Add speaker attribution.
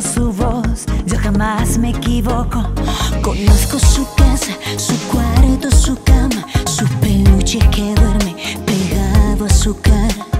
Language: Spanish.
Speaker 1: su voz, yo jamás me equivoco. Conozco su casa, su cuarto, su cama, su peluche que duerme pegado a su cara.